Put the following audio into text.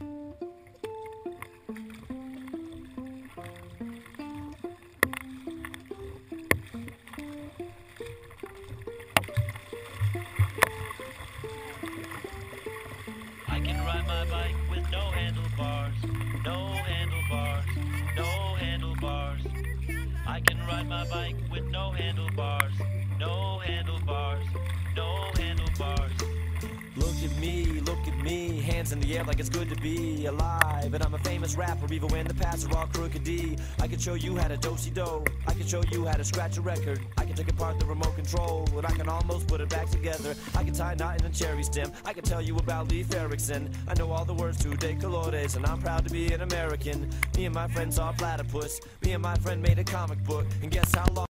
I can ride my bike with no handlebars, no handlebars, no handlebars. Me, look at me, hands in the air like it's good to be alive. And I'm a famous rapper, even when the past are all crooked D. I can show you how to dosey do. I can show you how to scratch a record. I can take apart the remote control, and I can almost put it back together. I can tie a knot in a cherry stem. I can tell you about Leif Erikson. I know all the words to De Colores, and I'm proud to be an American. Me and my friends are platypus. Me and my friend made a comic book, and guess how long?